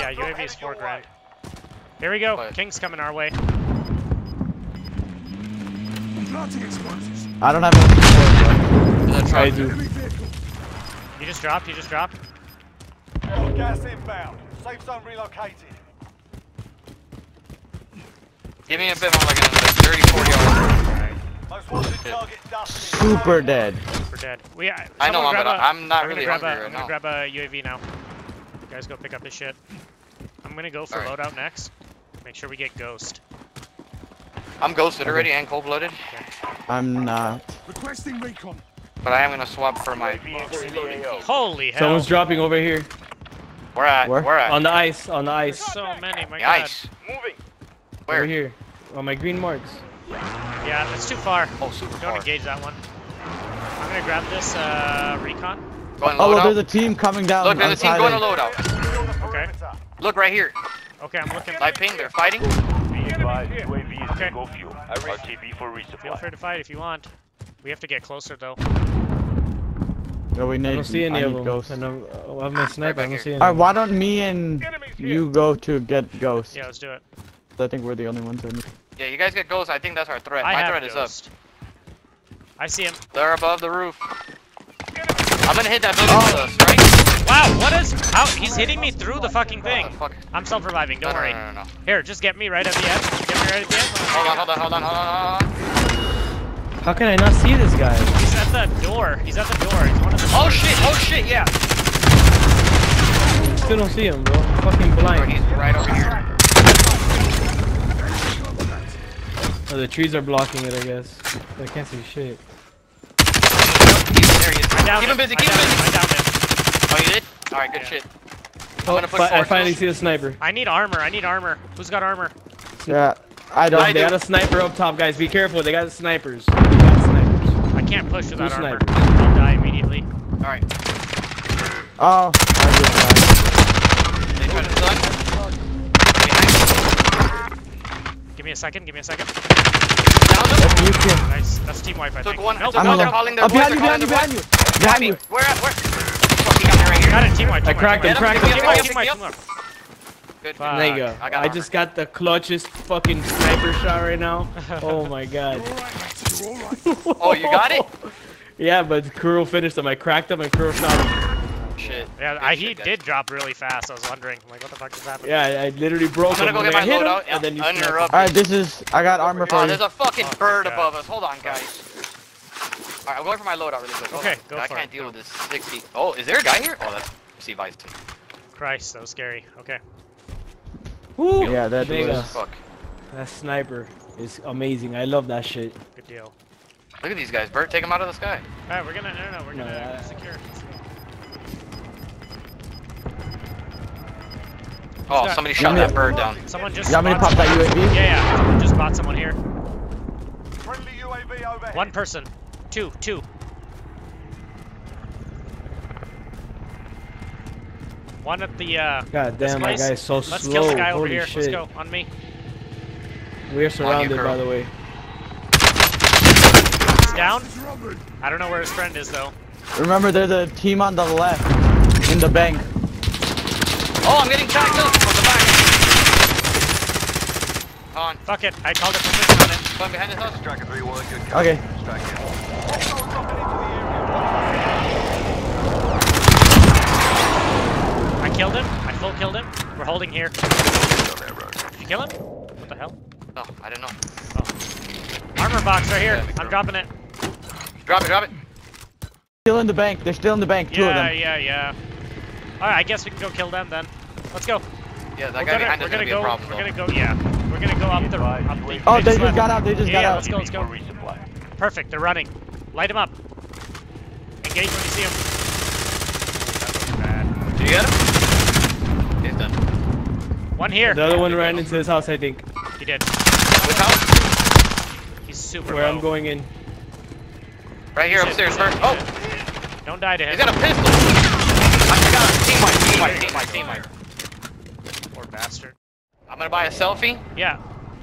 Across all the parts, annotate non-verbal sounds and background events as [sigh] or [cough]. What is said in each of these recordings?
Yeah, UAV is four grand. Here we go. Quiet. King's coming our way. I don't have any support, There's. I do. You just dropped. You just dropped. Gas inbound. Safe zone relocated. Give me a bit on like a 30, 40 hours. Most wanted target but dusted. super dead. We're dead. We. I, I know, someone but grab a- I'm not we're really gonna grab hungry a, right I'm now. gonna grab a UAV now. You guys go pick up this shit. I'm gonna go for Alright. loadout next. Make sure we get ghost. I'm ghosted already and cold-blooded, I'm not. Requesting recon. but I am gonna swap for my. Holy hell! Someone's dropping over here Where at? Where? Where at? on the ice. On the There's ice. so many. My The God. ice. Moving. Where? Over here. On my green marks. Yeah, that's too far. Oh, super Don't far. engage that one. I'm gonna grab this uh, recon. Going Oh, well, there's a team coming down. Look, there's a team going to loadout. Okay. Perimeter. Look right here. Okay, I'm looking. Light ping, they're fighting. Be advised, UAV is Okay. go fuel. RTB for resupply. Feel free to fight if you want. We have to get closer though. No, we need. I don't see any I of need them. Ghosts. I, know, I have my sniper. I don't see any. Alright, why don't me and you go to get Ghost? Yeah, let's do it. I think we're the only ones in. Yeah, you guys get ghosts. I think that's our threat. I My have threat is up. I see him. They're above the roof. I'm gonna hit that building with us, right? Wow, what is? How? He's hitting me through the fucking thing. What the fuck? I'm self-reviving. Don't no, worry. No, no, no, no. Here, just get me right at the end. Get me right at the end. Hold on, hold on, hold on, hold on, hold on. How can I not see this guy? He's at the door. He's at the door. He's one of the. Oh shit, oh shit, yeah. Still don't see him, bro. I'm fucking blind. Oh, he's right over here. Oh, the trees are blocking it, I guess. I can't see shit. He's there, he is. I downed Keep him busy, keep him busy. I downed him. Oh, you did? Alright, good Yeah. shit. Oh, gonna put fi- I finally see the sniper. I need armor. I need armor. Who's got armor? Yeah, I don't. I They do. got a sniper up top, guys. Be careful. They got snipers. They got snipers. I can't push without Who's armor. sniper? I'll die immediately. Alright. Oh, I just died. They try to stun. Give me a second. Give me a second. Down them. You can. Nice. That's team wipe, I Took think. one. Nope, took I'm one. in They're calling their Oh, voice. behind you, behind you, behind you! Behind you! Where at? Where? Fuck, he got me right here. Got it. Team wipe. I cracked him, wipe. cracked him. wipe, Get team get team wipe. Good. Fuck. There you go. I got I just got the clutchest fucking sniper shot right now. [laughs] Oh my god. Alright, mate. You're alright. [laughs] Oh, you got it? [laughs] Yeah, but Kuro finished him. I cracked him and Kuro shot him. Shit. Yeah, Good I, he guys. did drop really fast. I was wondering, like, what the fuck just happened? Yeah, I, I literally broke I'm gonna him. go get I my hit him, loadout. and then you Uninterrupted. snapped. Alright, this is. I got armor for Oh, you. there's a fucking Oh bird above us. Hold on, guys. Alright, I'm going for my loadout really quick. Hold Okay, on. go I for can't it. deal with this 60. Oh, is there a guy here? Oh, that's SeaBison. Christ, that was scary. Okay. Woo! Yeah, that Big was- Fuck. That sniper is amazing. I love that shit. Good deal. Look at these guys. Bert, take them out of the sky. Alright, we're gonna. No, no, no. We're No, gonna I- secure. Oh, got- somebody shot yeah. that bird down. Someone just. You want me to pop that UAV? Yeah, yeah. Someone just bought someone here. Friendly UAV overhead. One person. Two. Two. One at the. uh... God damn, my place. guy's so Let's slow. kill the guy over Holy here. shit. Let's go. On me. We're surrounded, girl. by the way. He's down. I don't know where his friend is though. Remember, there's a team on the left in the bank. Oh, I'm getting tagged up from the back. On. Fuck it. I called it position on it. Going behind this house. Striker 3-1, good Okay. Strike in. Hostiles dropping into the area. I killed him. I full killed him. We're holding here. On that road. Did you kill him? What the hell? No, I didn't know. Oh. Armor box right here. Yeah, I'm dropping it. Drop it, drop it. Still in the bank. They're still in the bank. Two of Yeah, them. yeah, yeah. Alright, I guess we can go kill them then. Let's go. Yeah, that we're guy gonna, behind we're us is gonna gonna be go. a problem we're though. gonna go. Yeah. We're gonna go up the. Up the Oh, they just got out. They just yeah, got let's go. Let's go. resupply. Perfect. They're running. Light them up. Engage when you see them. That looks bad. Did you get him? He's done. One here. The other one ran into his house, I think. He did. Which house? He's super Where low. I'm going in. Right here Shit, upstairs, shit, Bert. Oh, Don't die to him. he's got a pistol. I got a team wipe, team wipe, team wipe, team wipe. Poor bastard. I'm gonna buy a selfie. Yeah.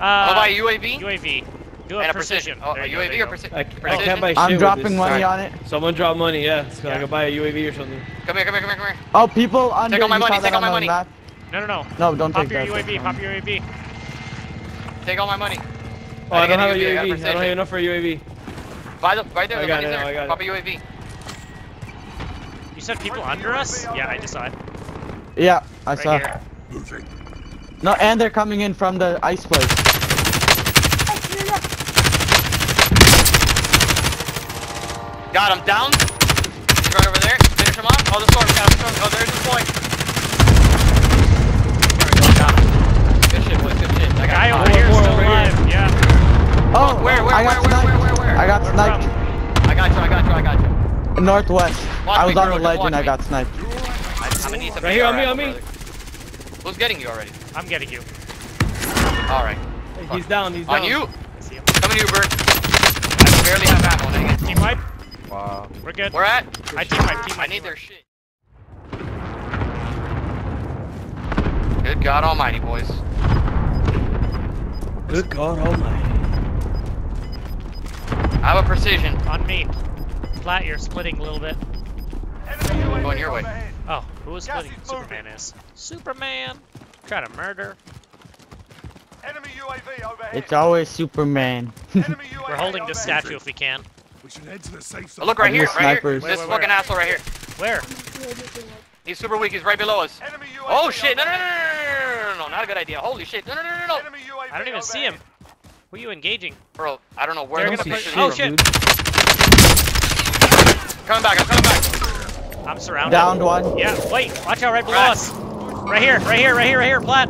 I'm gonna buy Uh, a UAV UAV. Do a and a precision. precision. Oh, a you go, UAV or precision? I, I Precision? can't buy shit I'm dropping money Alright. on it. Someone drop money, yeah. So I Yeah. can buy a UAV or something. Come here, come here, come here, come here. Oh, people under. Take all my money, take all my money. map? No, no, no. No, don't Pop take your that. UAV. Pop your UAV. Take all my money. Oh, I don't have a UAV. I don't have enough for a UAV. By the, right there, I the got money's it, there. I got it. Pop a UAV. You said people under us? Yeah, I just saw it. Yeah, I saw. here. Moving. No, and they're coming in from the ice place. Got him down. He's right over there. Finish him off. Oh, the storm. Got him. Storm. Oh, there's his point. There we go. Got him. Good shit, boys. Good shit. I got Guy him. over here is four still over here. alive. Yeah. Oh, Where, where, I where, got where, sniped. where, where, where? I got Where sniped. I got you. I got you. I got you. Northwest. Watch I was me, on Drew, the ledge and I got sniped. I, I'm gonna need some Right here, on me, on me. brother. Who's getting you already? I'm getting you. All right. He's down. He's down. On you. I see him. Coming to you, Bert. I barely have ammo. Dang it. Team wipe. Wow. We're good. We're at? I team wipe. Team I need their shit. Good God Almighty, boys. Good God Almighty. I have a precision. On me. Plat, you're splitting a little bit. Enemy UAV Going your way. overhead. Oh, who is was splitting? is moving. Superman is. Superman. Try to murder. Enemy UAV overhead. It's always Superman. Enemy UAV We're holding this overhead. statue if we can. We should head to the safe Oh, look right Of here, your right here. snipers. This Where, where, fucking where? asshole right here. Where? He's super weak. He's right below us. Enemy UAV Oh shit! No, no, no, no, no, no, no, no, not a good idea. Holy shit! No, no, no, no, no. Enemy UAV I don't even see him. Who are you engaging? Bro, I don't know where They're gonna fuck push- this oh, is. shit. Coming back. I'm coming back. I'm surrounded. Downed one. Yeah, wait. Watch out right below Right. us. Right here. Right here. Right here. Right here. Plat.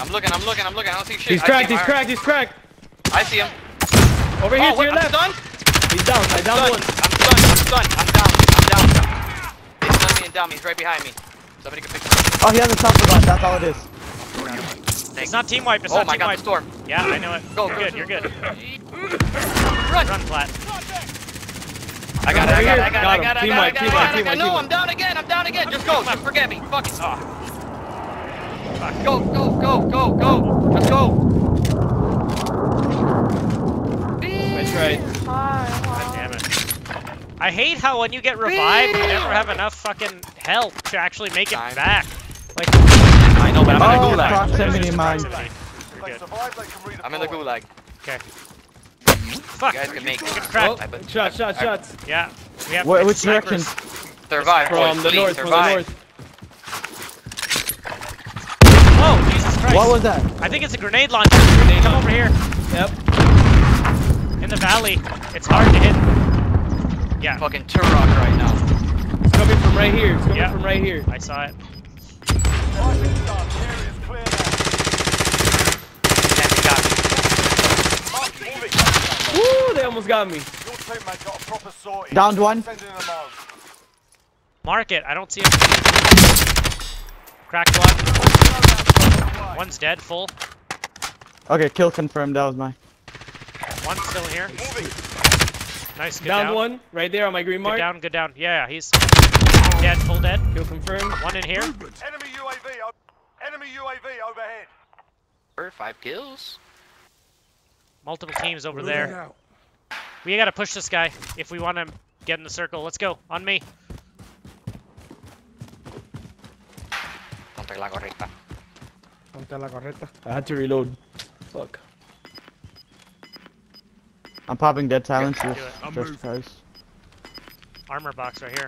I'm looking. I'm looking. I'm looking. I don't see shit. He's cracked. He's cracked. He's cracked. I see him. Over here oh, to what? your I'm left. stunned. He's down. I I'm down stunned. one. I'm stunned. I'm stunned. I'm down. I'm down. He's stunned me and down me. He's right behind me. Somebody can pick him up. Oh, he has a tougher gun. That's all it is. It's not team wipe. It's Oh not my team god, wipe. the storm. Yeah, I know it. Go, you're go, good. go. You're good. Run. Run, Plat. I got it. I got it. I got it. I Got him. got it. I got it. I got it. team wipe, No, I'm down again. I'm down again. Just go. Just forget me. Fuck it. Oh. Go, go, go, go, go. Just go. That's right. God damn it. I hate how when you get revived, you never have enough fucking health to actually make it Time. back. Like, I know, but I'm in Oh, the gulag. proximity just mine. proximity. If You're they good. survive, they can redeploy. I'm in the gulag. Okay. You Fuck. guys can make it. Good crack. Oh, I bet- shot, shot, shots. Yeah. We have Wh- it's which direction? Survive, From boys, the north, from the north. Oh, Jesus Christ. What was that? I think it's a grenade launcher. Come over here. Yep. In the valley. It's hard to hit. Yeah, Fucking Turok right now. It's coming from right here. It's coming Yeah. from right here. I saw it. Fighting's done. The area's clear now. And we got Marking all the Woo! They almost got me. Your teammate got a proper sortie. Downed one. Sending. Mark it. I don't see him. Cracked one. One's dead, full. Okay, kill confirmed. That was mine. One's still here. Nice, good Down down. one. Right there on my green Good mark. down, good down. Yeah, he's dead, full dead. Kill confirmed. One in here. Enemy UAV. Enemy UAV overhead. five kills. Multiple teams over Moving there. out. We gotta push this guy if we want to get in the circle. Let's go. On me. Ponte la correcta. Ponte la correcta. I had to reload. Fuck. I'm popping dead silence do just, it. I'm just cause. Armor box right here.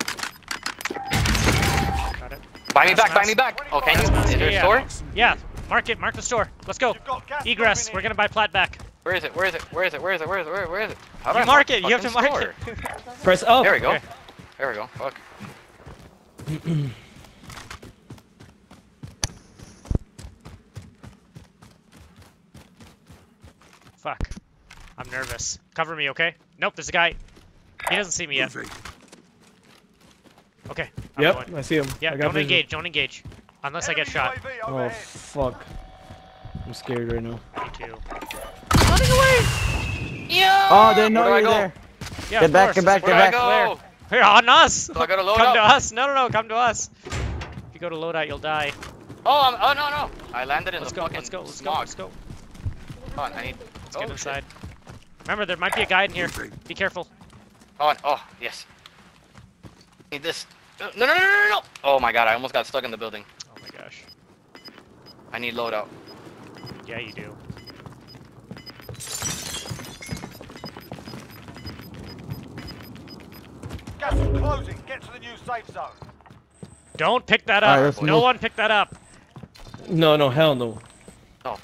Got it. Buy me That's back, buy me back. Oh, can you? That's Is there a store? Yeah, mark it. Mark the store. Let's go. You've got gas Egress. We're gonna buy plat back. Where is it? Where is it? Where is it? Where is it? Where is it? Where, where is it? How do You I mark it. You have to mark store? it. [laughs] Press up. There we go. Okay. There we go. Fuck. [clears throat] Fuck. I'm nervous. Cover me, okay? Nope, there's a guy. He doesn't see me yet. Okay. I'm Yep, going. I see him. Yeah, don't vision. engage. Don't engage. Unless I get shot. UAV Oh overhead. fuck. I'm scared right now. Me too. Oh, they know Where do I you're there. Yeah, Get of back, course. get back, Where get do I back. go? Here, on us. So I gotta [laughs] load come to us. No, no, no. Come to us. If you go to loadout, you'll die. Oh, I'm, oh no no! I landed in Let's the go. fucking Let's go. Let's go. smog. Let's go. Hold on, I need. Let's oh, get shit. inside. Remember, there might be a guy in here. Be careful. Oh, oh yes. Need this. Uh, no, no, no, no, no, no! Oh my god, I almost got stuck in the building. Oh my gosh. I need loadout. Yeah, you do. Gas is closing. Get to the new safe zone. Don't pick that up. let's no one pick that up. No, no, hell no. Oh.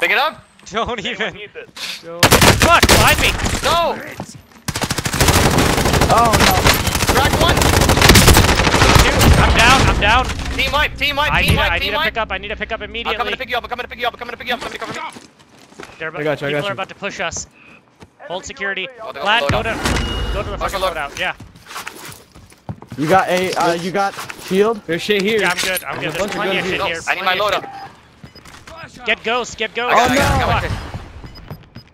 Pick it up! Don't even. Don't. Fuck! Behind me! No! Oh no. Crack one! Dude, I'm down. I'm down. Team wipe, team wipe, I team need. A, wipe, I team need to pick up. I need to pick up I'm immediately. coming to pick you up, I'm coming to pick you up, I'm coming to pick you up, somebody cover me. They're about, I got you, I people got are about to push us. Hold security. UAV Oh, Glad, go to go to the Watch fucking loadout. Yeah. No. You got a. Uh, you got shield. There's shit here. Yeah, I'm good. I'm There's good. There's bunch plenty of shit No, here. I need my plenty of loadout. Get ghost. Get I ghost. got, Oh, it, I got, it, I no. got.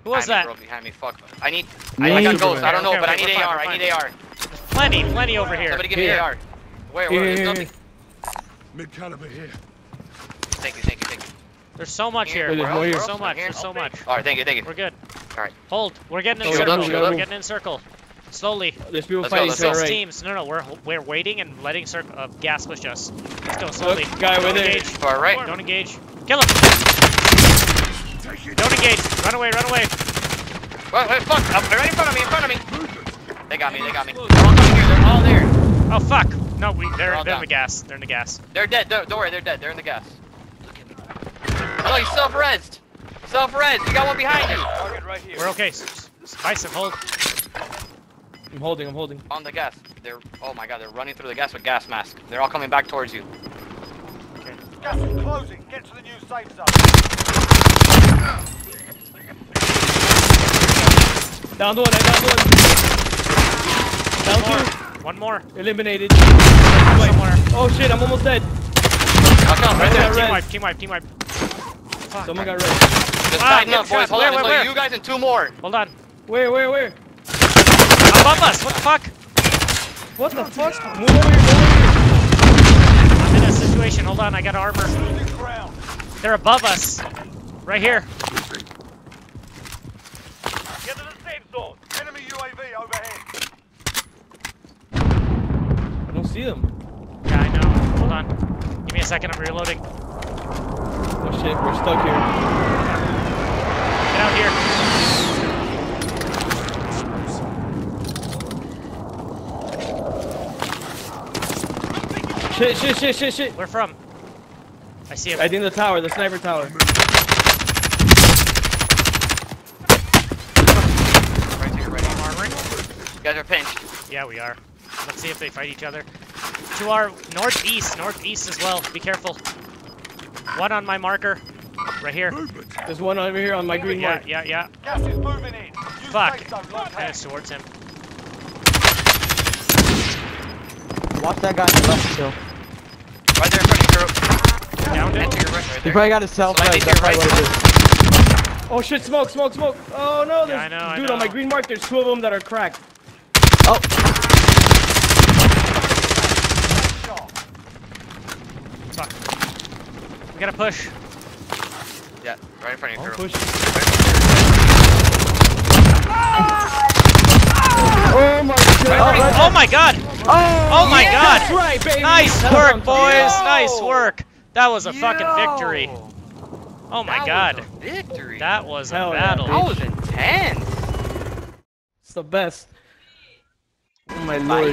Who was that? bro, behind me, fuck. I need, Me. I, I got Superman. ghost, I don't know, Okay, but I need fine, AR, I need AR. Plenty, plenty over here. Somebody give me Here. AR. Where, Here, where, here, there's nothing. Mid caliber here. Thank you, thank you, thank you. There's so much Here, here. there's There's so much. There's so much. Alright, thank you, thank you. We're good. Alright. Hold. We're getting in circle. We're getting in circle. Slowly. There's people Let's go, fighting let's to our right. teams. No, no. We're we're waiting and letting circle uh, gas push us. Let's go slowly. Look, guy over Don't there. engage. To our right. Don't engage. Kill him. Don't engage. Run away. Run away. Wait, wait, fuck. Uh, right in front of me, in front of me. They got me, they got me. They're all coming here, they're all there. Oh fuck. No, we they're They're they're in the gas. They're in the gas. They're dead, don't, don't worry, they're dead. They're in the gas. Oh, he's self-rezzed. Self-rezzed. You got one behind you. Target right here. We're okay. S- s- Bison, hold. I'm holding, I'm holding. On the gas. They're, oh my god, they're running through the gas with gas mask. They're all coming back towards you. Gas is closing. Get to the new safe zone. Down one, I down one. Down More. two. One more. Eliminated. Somewhere. Oh shit, I'm almost dead. Watch out, right there. red. Team wipe. Team wipe. Team wipe. Fuck. Someone got red. Just Ah, tighten up, boys. Hold Where, on, where, it's where? you guys and two more. Hold on. Where, where, where? Above us. What the fuck? What the fuck? Move over here, move over here. I'm in a situation. Hold on. I got armor. They're above us. Right here. Get to the safe zone. Enemy UAV overhead. I don't see them. Yeah, I know. Hold on. Give me a second. I'm reloading. Oh shit, we're stuck here. Get out here. Shit, shit, shit, shit, shit. Where from? I see him. I think the tower, the sniper tower. Right to your right. Armoring. You guys are pinched. Yeah, we are. Let's see if they fight each other. To our northeast, northeast as well. Be careful. One on my marker. Right here. There's one over here on my green Yeah, mark. yeah, yeah. Gas is moving in. New Fuck. safe zone And it's towards him. Watch that guy on the left kill. Right there in front of you, Kuro. Downed And to your right, right He there. probably got his self Slightly right. to That's right. what it is. Oh shit, smoke, smoke, smoke. Oh no, there's Yeah, know, dude on my green mark, there's two of them that are cracked. Oh, Fuck. We gotta push. Yeah, right in front of you, ah! Ah! Oh, Kuro. push. oh my god. Oh, right Oh my god! Oh, oh my That's god! right, baby. Nice That's work, oh, boys! about. Nice work! That was a fucking victory. Oh my That god. Was a victory. That was a Hell yeah, battle. That was intense. It's the best. Oh my lord.